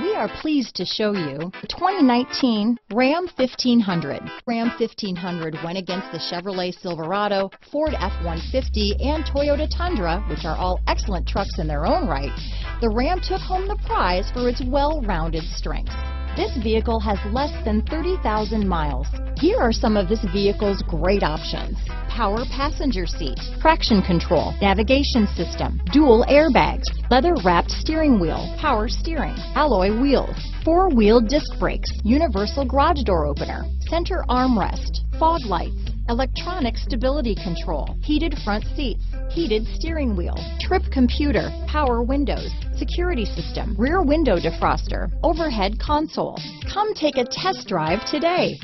We are pleased to show you the 2019 Ram 1500. Ram 1500 went against the Chevrolet Silverado, Ford F-150, and Toyota Tundra, which are all excellent trucks in their own right. The Ram took home the prize for its well-rounded strengths. This vehicle has less than 30,000 miles. Here are some of this vehicle's great options. Power passenger seat, traction control, navigation system, dual airbags, leather wrapped steering wheel, power steering, alloy wheels, four wheel disc brakes, universal garage door opener, center armrest, fog lights, electronic stability control, heated front seats, heated steering wheel, trip computer, power windows, security system, rear window defroster, overhead console. Come take a test drive today.